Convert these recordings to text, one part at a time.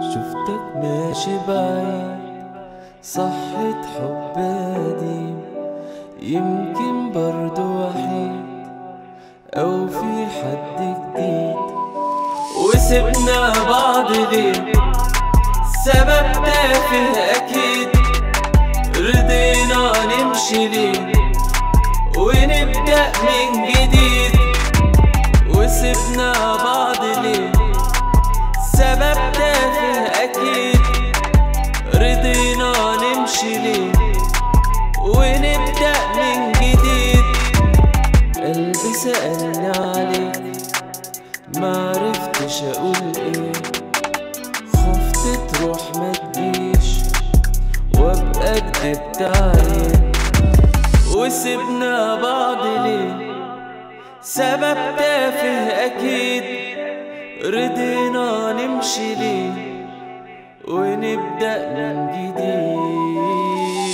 شفتك ماشي بعيد صحة حب قديم يمكن برضو وحيد أو في حد جديد. وسبنا بعض ليه سبب تافه أكيد. رضينا نمشي ليه معرفتش أقول إيه. خفت تروح ما تجيش وأبقى كدبت عليك وسبنا بعض ليه؟ سبب تافه أكيد. رضينا نمشي ليه؟ ونبدأ من جديد.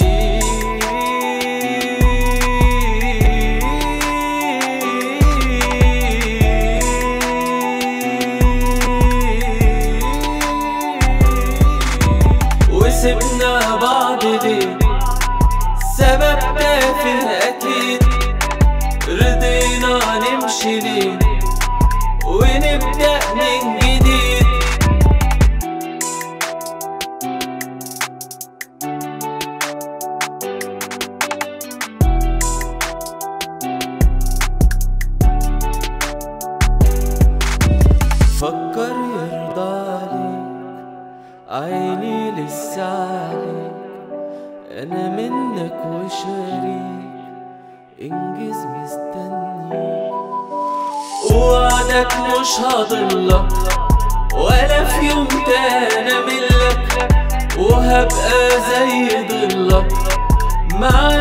وسبنا بعض ليه سبب تافه أكيد رضينا نمشي ليه ونبدأ من جديد. فكر يرضى عليك عليك أنا منك وشريك. انجز مستنيك. وعدك مش هضلك ولا في يوم تاني املك وهبقى زي ضلك معاش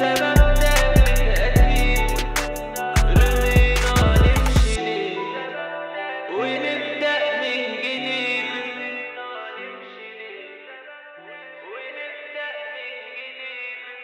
seven.